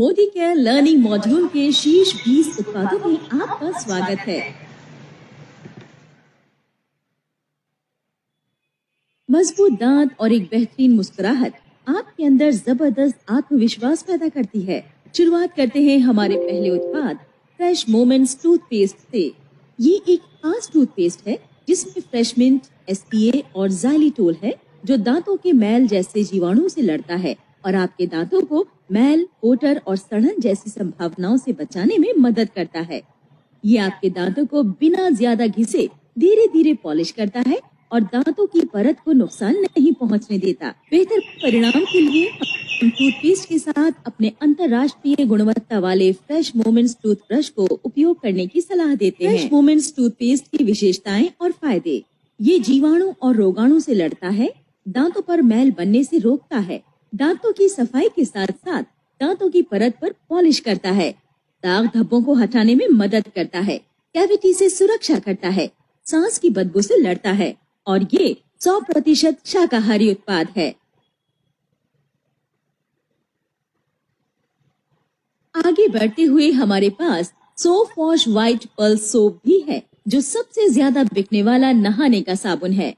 Modi care learning module के शीर्ष 20 उत्पादों में आपका स्वागत है। मज़बूत दांत और एक बेहतरीन मुस्कुराहट आपके अंदर ज़बरदस्त आत्मविश्वास पैदा करती है। शुरुआत करते हैं हमारे पहले उत्पाद, फ्रेश मोमेंट्स टूथपेस्ट से। ये एक खास टूथपेस्ट है, जिसमें फ्रेश मिंट एसपीए और जाइलिटोल है, जो दांतों के मैल जैसे जीवाणु से लड़ता है। और आपके दांतों को मैल, कोटर और सड़न जैसी संभावनाओं से बचाने में मदद करता है। ये आपके दांतों को बिना ज़्यादा घिसे धीरे धीरे पॉलिश करता है और दांतों की परत को नुकसान नहीं पहुँचने देता। बेहतर परिणाम के लिए टूथपेस्ट के साथ अपने अंतर्राष्ट्रीय गुणवत्ता वाले फ्रेश मोमेंट्स टूथब्रश को उपयोग करने की सलाह देते हैं। फ्रेश मोमेंट्स टूथपेस्ट की विशेषताएँ और फ़ायदे। ये जीवाणु और रोगाणु से लड़ता है, दांतों पर मैल बनने से रोकता है। दांतों की सफ़ाई के साथ साथ दांतों की परत पर पॉलिश करता है। दाग धब्बों को हटाने में मदद करता है। कैविटी से सुरक्षा करता है। सांस की बदबू से लड़ता है और ये 100 प्रतिशत शाकाहारी उत्पाद है। आगे बढ़ते हुए हमारे पास soap wash white pearl soap भी है, जो सबसे ज़्यादा बिकने वाला नहाने का साबुन है।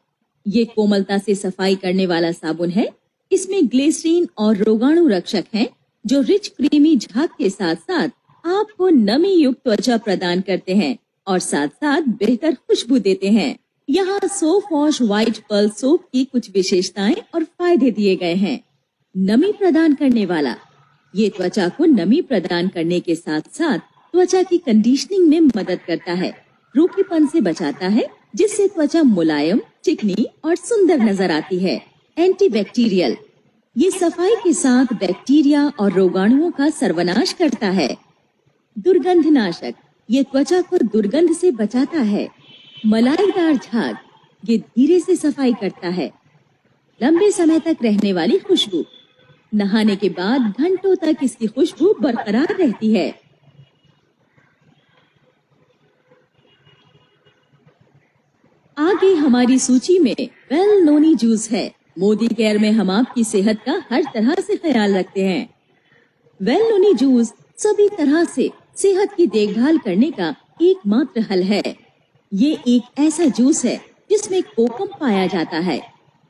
ये कोमलता से सफ़ाई करने वाला साबुन है इसमें ग्लेसरीन और रोगाणु रक्षक हैं, जो रिच क्रीमी झाग के साथ साथ आपको नमी युक्त त्वचा प्रदान करते हैं और साथ साथ बेहतर खुशबू देते हैं। यहाँ soap wash white pearl soap की कुछ विशेषताएँ और फ़ायदे दिए गए हैं। नमी प्रदान करने वाला। ये त्वचा को नमी प्रदान करने के साथ साथ त्वचा की कंडीशनिंग में मदद करता है, रूखीपन से बचाता है, जिससे त्वचा मुलायम, चिकनी और सुंदर नज़र आती है। एंटीबैक्टीरियल। ये सफ़ाई के साथ बैक्टीरिया और रोगाणुओं का सर्वनाश करता है। दुर्गंध नाशक ये त्वचा को दुर्गंध से बचाता है। मलाईदार झाग। ये धीरे से सफ़ाई करता है। लंबे समय तक रहने वाली खुशबू। नहाने के बाद घंटों तक इसकी खुशबू बरकरार रहती है। आगे हमारी सूची में वेल नोनी जूस है। मोदी केयर में हम आपकी सेहत का हर तरह से ख्याल रखते हैं। वेल नोनी जूस सभी तरह से सेहत की देखभाल करने का एकमात्र हल है। ये एक ऐसा जूस है जिसमें कोकम पाया जाता है।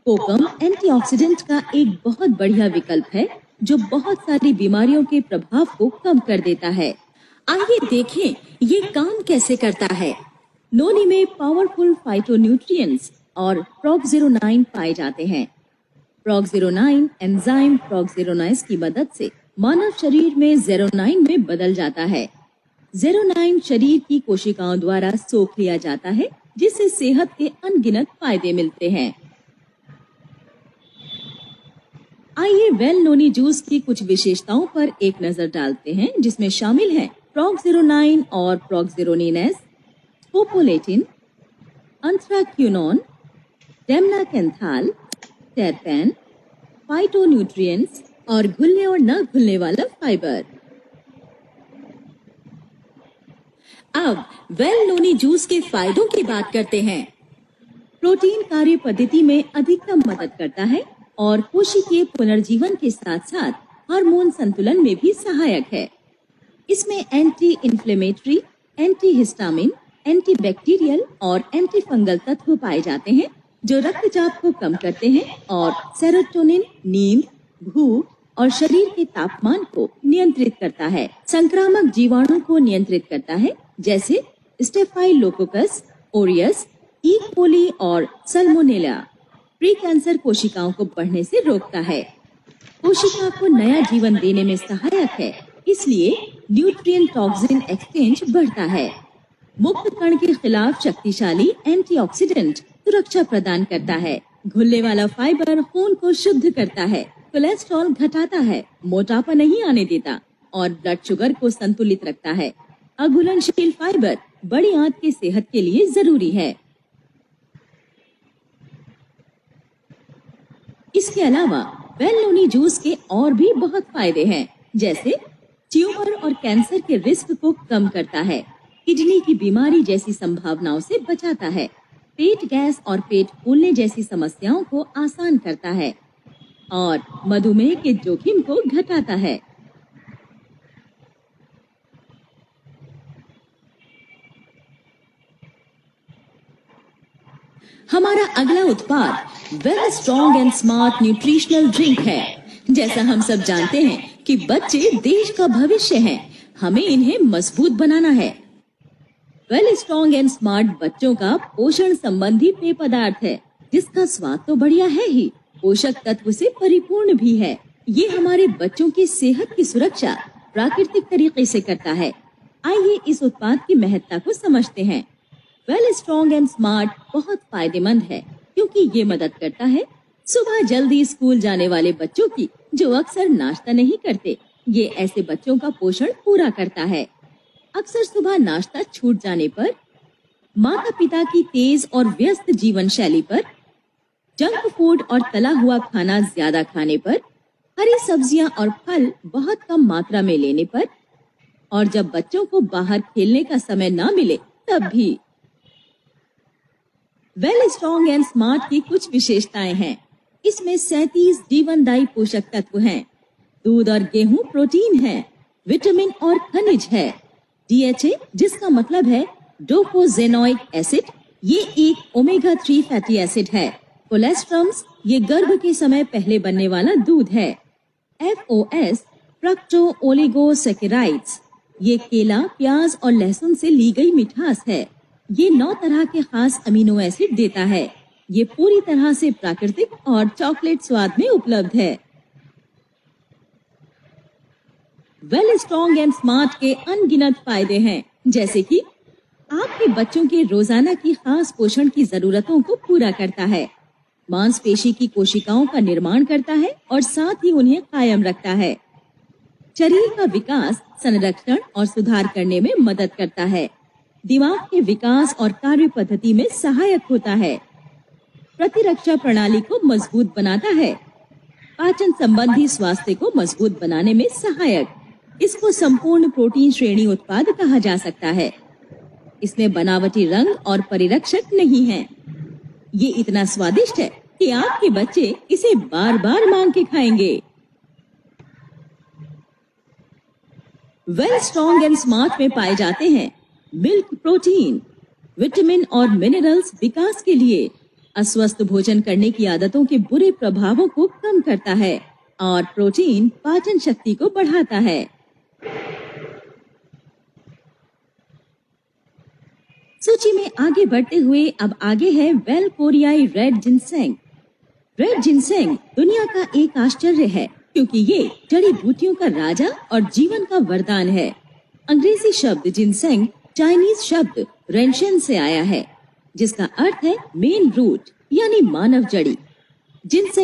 कोकम एंटीऑक्सीडेंट का एक बहुत बढ़िया विकल्प है, जो बहुत सारी बीमारियों के प्रभाव को कम कर देता है। आइए देखें ये काम कैसे करता है। नोनी में पावरफुल फाइटोन्यूट्रिएंट्स और प्रोक्सिरोनाइन पाए जाते हैं। प्रोक्सिरोनाइन एंजाइम प्रोक्सिरोनाइज की मदद से मानव शरीर में जेरोनाइन में बदल जाता है। जेरोनाइन शरीर की कोशिकाओं द्वारा सोख लिया जाता है, जिससे सेहत के अनगिनत फ़ायदे मिलते हैं। आइए वेल नोनी जूस की कुछ विशेषताओं पर एक नज़र डालते हैं, जिसमें शामिल है हैं प्रोक्सिरोनाइन और प्रोक्सिरोनिनेस पोपोलेटिन अंथ्राक्यूनोन डेमनाकेंथाल टेरपेन फाइटोन्यूट्रिएंट्स और घुलने और न घुलने वाला फाइबर अब वेल नोनी जूस के फायदों की बात करते हैं। प्रोटीन कार्य पद्धति में अधिकतम मदद करता है और कोशिकीय पुनर्जीवन के साथ साथ हार्मोन संतुलन में भी सहायक है। इसमें anti inflammatory anti histamine anti bacterial और एंटी फंगल तत्व पाए जाते हैं। जो रक्तचाप को कम करते हैं और सेरोटोनिन नींद, भूख और शरीर के तापमान को नियंत्रित करता है। संक्रामक जीवाणु को नियंत्रित करता है, जैसे स्टेफाइलोकोकस ओरियस ई कोली और सल्मोनेला प्री कैंसर कोशिकाओं को बढ़ने से रोकता है। कोशिका को नया जीवन देने में सहायक है, इसलिए न्यूट्रिएंट टॉक्सिन एक्सचेंज बढ़ता है। मुक्त कण के खिलाफ शक्तिशाली एंटीऑक्सीडेंट सुरक्षा प्रदान करता है। घुलने वाला फाइबर खून को शुद्ध करता है। कोलेस्ट्रॉल घटाता है। मोटापा नहीं आने देता और ब्लड शुगर को संतुलित रखता है। अघुलनशील फाइबर बड़ी आंत की सेहत के लिए ज़रूरी है। इसके अलावा वेलनोनी जूस के और भी बहुत फ़ायदे हैं, जैसे ट्यूमर और कैंसर के रिस्क को कम करता है। किडनी की बीमारी जैसी संभावनाओं से बचाता है। पेट गैस और पेट फूलने जैसी समस्याओं को आसान करता है और मधुमेह के जोखिम को घटाता है। हमारा अगला उत्पाद well strong and smart nutritional drink है। जैसा हम सब जानते हैं कि बच्चे देश का भविष्य है। हमें इन्हें मज़बूत बनाना है। वेल स्ट्रॉन्ग एंड स्मार्ट बच्चों का पोषण संबंधी पेय पदार्थ है, जिसका स्वाद तो बढ़िया है ही। पोषक तत्व से परिपूर्ण भी है। ये हमारे बच्चों की सेहत की सुरक्षा प्राकृतिक तरीके से करता है। आइए इस उत्पाद की महत्ता को समझते हैं। वेल स्ट्रॉन्ग एंड स्मार्ट बहुत फ़ायदेमंद है, क्योंकि ये मदद करता है सुबह जल्दी स्कूल जाने वाले बच्चों की, जो अक्सर नाश्ता नहीं करते। ये ऐसे बच्चों का पोषण पूरा करता है। अक्सर सुबह नाश्ता छूट जाने पर माता पिता की तेज और व्यस्त जीवन शैली पर जंक फ़ूड और तला हुआ खाना ज़्यादा खाने पर, हरी सब्ज़ियाँ और फल बहुत कम मात्रा में लेने पर, और जब बच्चों को बाहर खेलने का समय ना मिले, तब भी। वेल स्ट्रॉन्ग एंड स्मार्ट की कुछ विशेषताएँ हैं। इसमें सैतीस जीवनदायी पोषक तत्व हैं। दूध और गेहूँ प्रोटीन है, विटामिन और खनिज है। डीएचए जिसका मतलब है डोपोजेनोइक एसिड ये एक ओमेगा थ्री फैटी एसिड है. कोलेस्ट्रम्स ये गर्भ के समय पहले बनने वाला दूध है. F O S fructo oligosaccharides ये केला, प्याज और लहसुन से ली गई मिठास है. ये नौ तरह के खास अमीनो एसिड देता है. ये पूरी तरह से प्राकृतिक और चॉकलेट स्वाद में उपलब्ध है. वेल स्ट्रॉन्ग एंड स्मार्ट के अनगिनत फ़ायदे हैं, जैसे कि आपके बच्चों के रोज़ाना की खास पोषण की जरूरतों को पूरा करता है, मांसपेशी की कोशिकाओं का निर्माण करता है और साथ ही उन्हें कायम रखता है। शरीर का विकास, संरक्षण और सुधार करने में मदद करता है। दिमाग के विकास और कार्य पद्धति में सहायक होता है। प्रतिरक्षा प्रणाली को मज़बूत बनाता है। पाचन संबंधी स्वास्थ्य को मज़बूत बनाने में सहायक। इसको संपूर्ण प्रोटीन श्रेणी उत्पाद कहा जा सकता है। इसमें बनावटी रंग और परिरक्षक नहीं है। ये इतना स्वादिष्ट है कि आपके बच्चे इसे बार बार मांग के खाएँगे। वेल स्ट्रॉन्ग एंड स्मार्ट में पाए जाते हैं मिल्क प्रोटीन विटामिन और मिनरल्स विकास के लिए। अस्वस्थ भोजन करने की आदतों के बुरे प्रभावों को कम करता है और प्रोटीन पाचन शक्ति को बढ़ाता है। सूची में आगे बढ़ते हुए अब आगे है वेल कोरियाई रेड जिनसेंग। रेड जिनसेंग दुनिया का एक आश्चर्य है, क्योंकि ये जड़ी बूटियों का राजा और जीवन का वरदान है। अंग्रेज़ी शब्द जिनसेंग चाइनीज़ शब्द रेंशन से आया है, जिसका अर्थ है मेन रूट यानी मानव जड़ी। जिनसे